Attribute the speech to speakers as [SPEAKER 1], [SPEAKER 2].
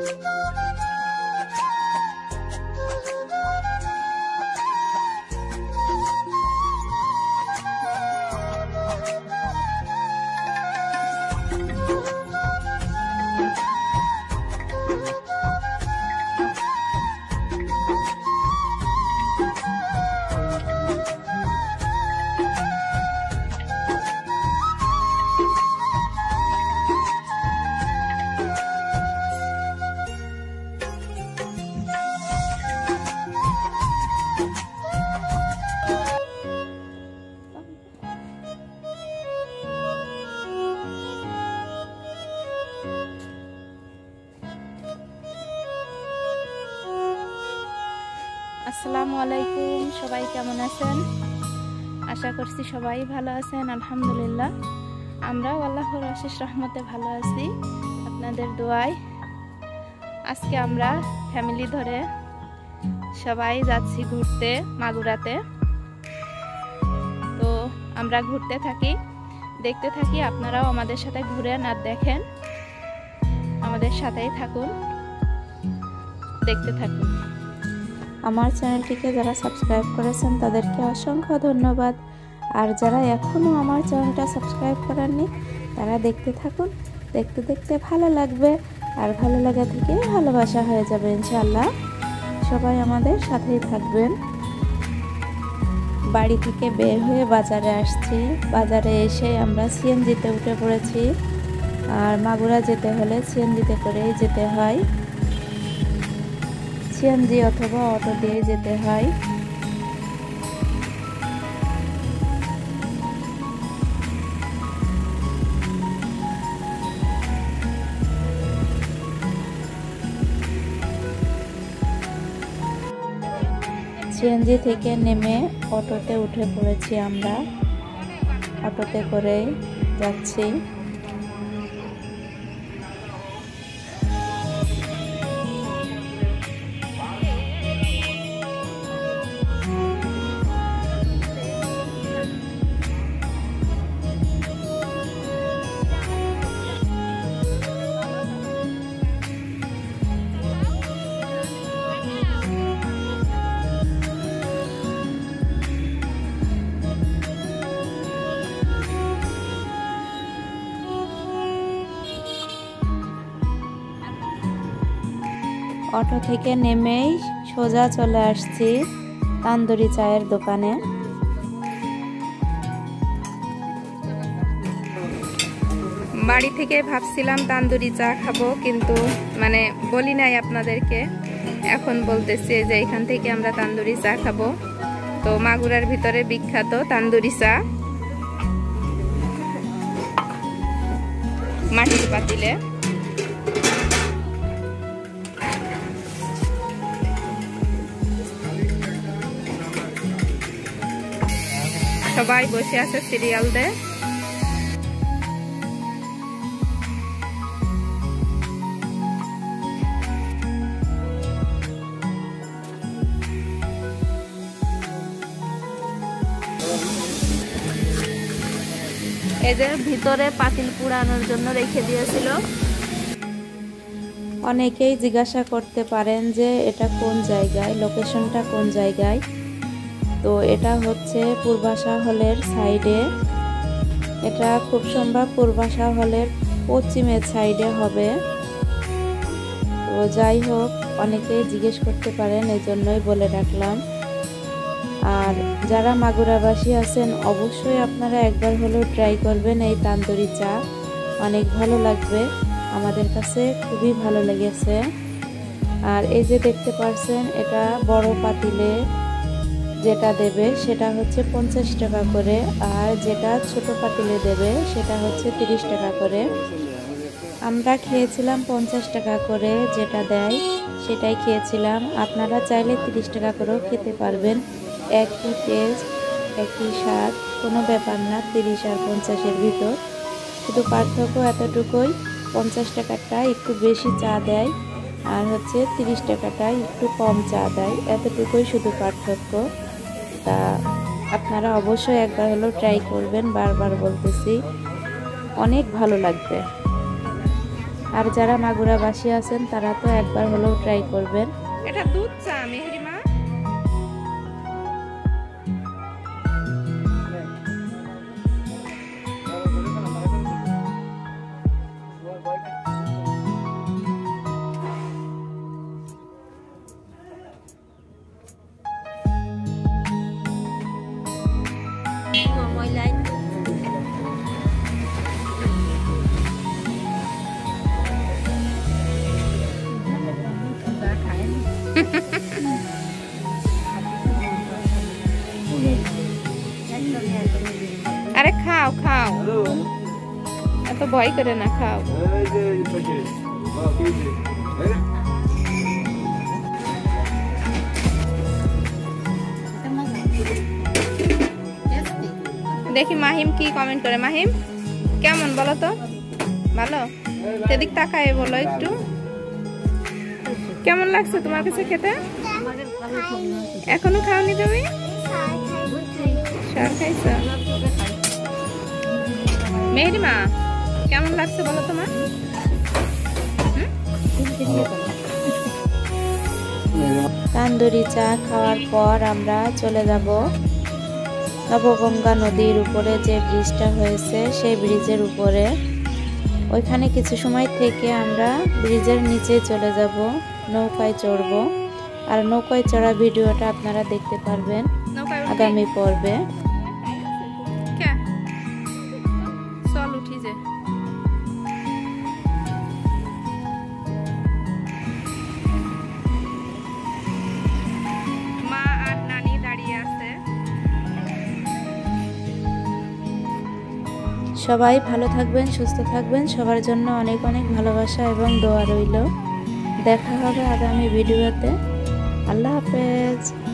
[SPEAKER 1] ねえ。আসসালামু আলাইকুম, সবাই কেমন আছেন? আশা করছি সবাই ভালো আছেন, আলহামদুলিল্লাহ। আমরাও আল্লাহর আশিস রহমতে ভালো আছি, আপনাদের দোয়ায়। আজকে আমরা ফ্যামিলি ধরে সবাই যাচ্ছি ঘুরতে, মাগুরাতে। তো আমরা ঘুরতে থাকি, দেখতে থাকি, আপনারাও আমাদের সাথে ঘুরেন আর দেখেন। আমাদের সাথেই থাকুন, দেখতে থাকুন। আমার চ্যানেলটিকে যারা সাবস্ক্রাইব করেছেন তাদেরকে অসংখ্য ধন্যবাদ। আর যারা এখনও আমার চ্যানেলটা সাবস্ক্রাইব করেননি, তারা দেখতে থাকুন। দেখতে দেখতে ভালো লাগবে আর ভালো লাগা থেকে ভালোবাসা হয়ে যাবে ইনশাল্লাহ সবাই আমাদের সাথেই থাকবেন। বাড়ি থেকে বের হয়ে বাজারে আসছি। বাজারে এসে আমরা সিএনজিতে উঠে পড়েছি। আর মাগুরা যেতে হলে সিএনজিতে করেই যেতে হয়। সিএনজি অথবা অটো দিয়ে যেতে হয়। সিএনজি থেকে নেমে অটোতে উঠে পড়েছি আমরা। অটোতে করে যাচ্ছি। অটো থেকে নেমেই সোজা চলে আসছি তান্দুরি চায়ের দোকানে। বাড়ি থেকে ভাবছিলাম তান্দুরি চা খাব, কিন্তু মানে বলি নাই আপনাদেরকে। এখন বলতেছি যে এখান থেকে আমরা তান্দুরি চা খাব। তো মাগুরার ভিতরে বিখ্যাত তান্দুরি চা। মাটির পাতিলে। সবাই বসে আছে সিরিয়াল দেয় এদের ভিতরে পাতিল পুরানোর জন্য রেখে দিয়েছিল। অনেকেই জিজ্ঞাসা করতে পারেন যে এটা কোন জায়গায় লোকেশনটা কোন জায়গায়। তো এটা হচ্ছে পূর্বাশা হলের সাইডে। এটা খুব সম্ভব পূর্বাশা হলের পশ্চিমের সাইডে হবে। তো যাই হোক, অনেকেই জিজ্ঞেস করতে পারেন এই জন্যই বলে রাখলাম। আর যারা মাগুরাবাসী আছেন, অবশ্যই আপনারা একবার হলেও ট্রাই করবেন এই তান্দুরি চা। অনেক ভালো লাগবে। আমাদের কাছে খুবই ভালো লেগেছে। আর এই যে দেখতে পারছেন, এটা বড় পাতিলে যেটা দেবে সেটা হচ্ছে পঞ্চাশ টাকা করে, আর যেটা ছোট পাতিলে দেবে সেটা হচ্ছে তিরিশ টাকা করে। আমরা খেয়েছিলাম পঞ্চাশ টাকা করে যেটা দেয়, সেটাই খেয়েছিলাম। আপনারা চাইলে তিরিশ টাকা করেও খেতে পারবেন। একই টেস্ট একই স্বাদ, কোনো ব্যাপার না, তিরিশ আর পঞ্চাশের ভিতর। শুধু পার্থক্য এতটুকুই, পঞ্চাশ টাকাটা একটু বেশি চা দেয়, আর হচ্ছে তিরিশ টাকাটা একটু কম চা দেয়। এতটুকুই শুধু পার্থক্য। তা আপনারা অবশ্যই একবার হলেও ট্রাই করবেন, বারবার বলতেছি। অনেক ভালো লাগবে। আর যারা মাগুরাবাসী আছেন, তারা তো একবার হলেও ট্রাই করবেন।
[SPEAKER 2] এটা দুধ চা, মেহরিমা। আরে খাও খাও এত ভয় করে না খাও দেখি মাহিম কি কমেন্ট করে। মাহিম, কেমন বলো তো? ভালো? সেদিক তাকায় বলো একটু। কেমন লাগছে তোমার কাছে খেতে? এখনও খাওনি তুমি? সার মেহরিমা কেমন লাগছে বলো তোমার?
[SPEAKER 1] তান্দুরি চা খাওয়ার পর আমরা চলে যাব নবগঙ্গা নদীর উপরে যে ব্রিজটা হয়েছে সেই ব্রিজের উপরে। ওইখানে কিছু সময় থেকে আমরা ব্রিজের নিচে চলে যাব নৌকায় চড়ব। আর নৌকায় চড়া ভিডিওটা আপনারা দেখতে পারবেন আগামী পর্বে। সবাই ভালো থাকবেন, সুস্থ থাকবেন। সবার জন্য অনেক অনেক ভালোবাসা এবং দোয়া রইল। দেখা হবে আগামী ভিডিওতে। আল্লাহ হাফেজ।